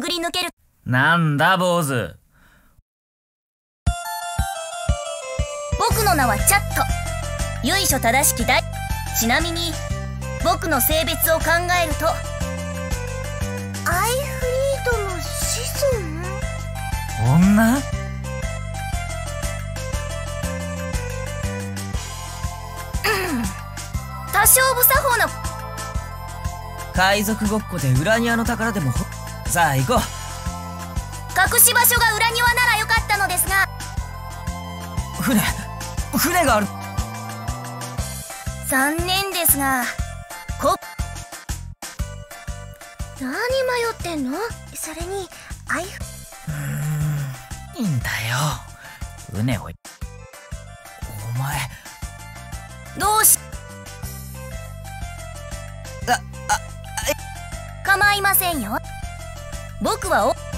くぐり抜ける。なんだ、坊主。僕の名はチャット。由緒正しき大。ちなみに、僕の性別を考えると、アイフリードの子孫？女？多少不作法な、海賊ごっこで裏庭の宝でもほさあ行こう隠し場所が裏庭ならよかったのですが、船船がある。残念ですが、こ、何迷ってんの？それにアイフいいんだよ。船を。お前。どうし、あ構いませんよ。僕はお、